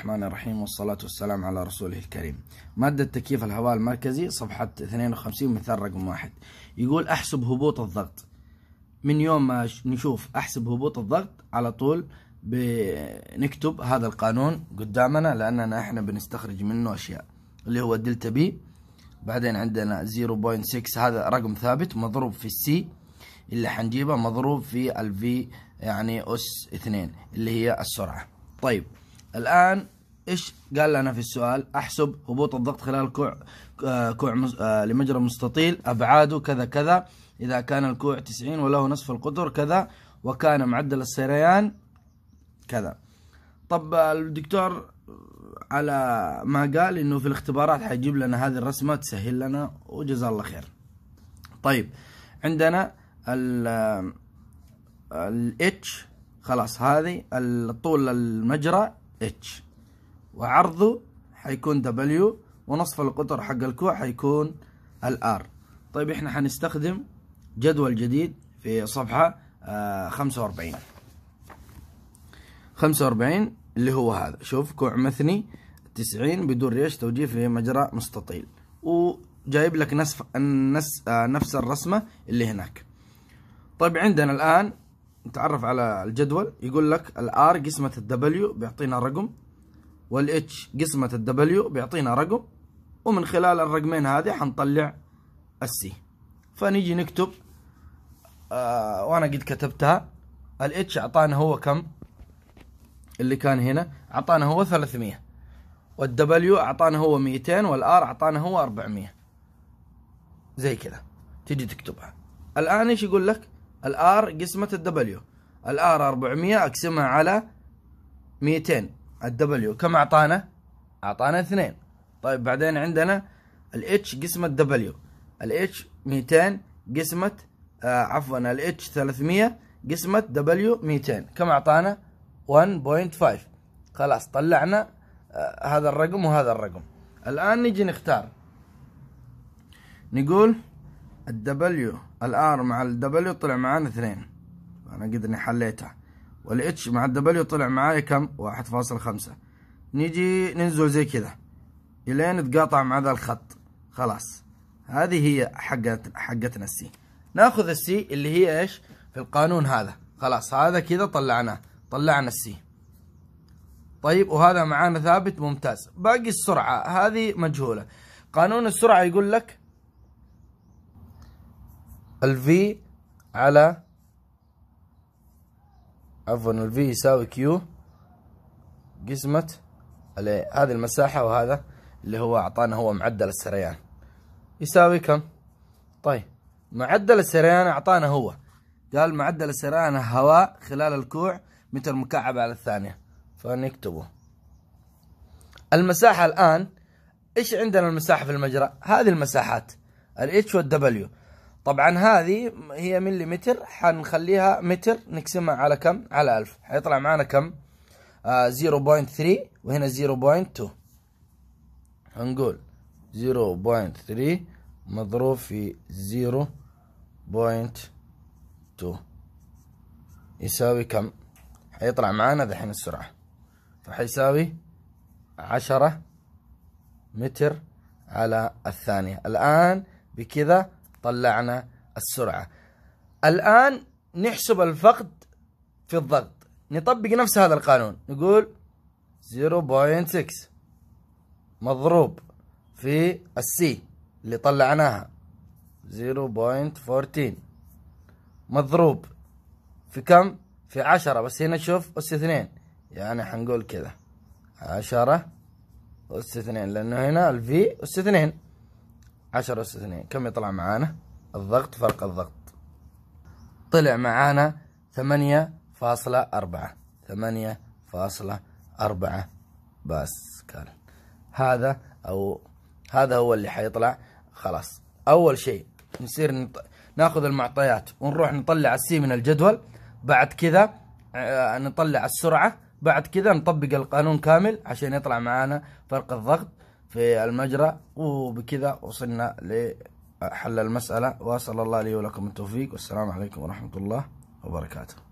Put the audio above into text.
الرحمن الرحيم والصلاة والسلام على رسوله الكريم. مادة تكييف الهواء المركزي صفحة 52 مثال رقم واحد. يقول أحسب هبوط الضغط. من يوم ما نشوف أحسب هبوط الضغط على طول بنكتب هذا القانون قدامنا لأننا إحنا بنستخرج منه أشياء اللي هو delta P. بعدين عندنا 0.6 هذا رقم ثابت مضروب في ال C اللي حنجيبه مضروب في ال V يعني أس 2 اللي هي السرعة. طيب. الآن إيش قال لنا في السؤال؟ أحسب هبوط الضغط خلال كوع آه، كوع آه، لمجرى مستطيل أبعاده كذا كذا إذا كان الكوع 90 وله نصف القطر كذا وكان معدل السريان كذا. طب الدكتور على ما قال إنه في الاختبارات حيجيب لنا هذه الرسمة تسهل لنا وجزاه الله خير. طيب عندنا ال ال H خلاص هذه طول المجرى H وعرضه حيكون W ونصف القطر حق الكوع حيكون ال R طيب إحنا حنستخدم جدول جديد في صفحة آه خمسة وأربعين. خمسة وأربعين اللي هو هذا. شوف كوع مثني تسعين بدون ريش توجيه في مجرى مستطيل. وجايب لك نفس آه نفس الرسمة اللي هناك. طيب عندنا الآن نتعرف على الجدول. يقول لك ال R قسمة ال W بيعطينا رقم وال H قسمة ال W بيعطينا رقم ومن خلال الرقمين هذه حنطلع ال C فنيجي نكتب آه وأنا قد كتبتها. ال H أعطانا هو كم؟ اللي كان هنا أعطانا هو 300 وال W أعطانا هو 200 وال R أعطانا هو 400 زي كذا. تيجي تكتبها. الآن إيش يقول لك؟ الآر قسمة الدبليو الآر 400 أقسمها على 200 ال W. كم أعطانا؟ أعطانا 2 طيب بعدين عندنا الاتش قسمة دبليو الاتش 200 قسمة آه عفوا ال H 300 قسمة W 200 كم أعطانا؟ 1.5 خلاص طلعنا آه هذا الرقم وهذا الرقم. الآن نجي نختار. نقول الدبليو الآر مع الدبليو طلع معانا اثنين. أنا قد إني حليتها وال H مع ال W طلع معايا كم؟ واحد فاصل خمسة. نيجي ننزل زي كذا. إلين نتقاطع مع ذا الخط. خلاص. هذه هي حقت حقتنا ال C. ناخذ ال C اللي هي إيش؟ في القانون هذا. خلاص. هذا كذا طلعناه. طلعنا ال C. طيب وهذا معانا ثابت ممتاز. باقي السرعة. هذه مجهولة. قانون السرعة يقول لك ال V على عفوا ال V يساوي Q قسمة هذه المساحة وهذا اللي هو أعطانا هو معدل السريان. يساوي كم؟ طيب معدل السريان أعطانا هو. قال معدل السريان هواء خلال الكوع متر مكعب على الثانية. فنكتبه المساحة الآن إيش عندنا المساحة في المجرى؟ هذه المساحات الاتش والدبليو طبعا هذه هي مليمتر حنخليها متر نقسمها على كم؟ على ألف. حيطلع معنا كم؟ آه 0.3 وهنا 0.2 هنقول 0.3 مضروب في 0.2 يساوي كم؟ حيطلع معنا ذحين السرعة. فحيساوي عشرة متر على الثانية. الآن بكذا طلعنا السرعة. الآن نحسب الفقد في الضغط. نطبق نفس هذا القانون. نقول 0.6 مضروب في السي اللي طلعناها. 0.14 مضروب في كم؟ في عشرة. بس هنا شوف أس اثنين. يعني حنقول كذا. عشرة أس اثنين. لأنه هنا الفي أس اثنين. عشرة أس اثنين كم يطلع معانا؟ الضغط فرق الضغط. طلع معانا ثمانية فاصلة أربعة. ثمانية فاصلة أربعة. بس كان هذا أو هذا هو اللي حيطلع. خلاص. أول شيء نصير نط... ناخذ المعطيات ونروح نطلع السي من الجدول. بعد كذا آه، نطلع السرعة. بعد كذا نطبق القانون كامل عشان يطلع معانا فرق الضغط. في المجرى وبكذا وصلنا لحل المسألة. وأسأل الله لي ولكم التوفيق. والسلام عليكم ورحمة الله وبركاته.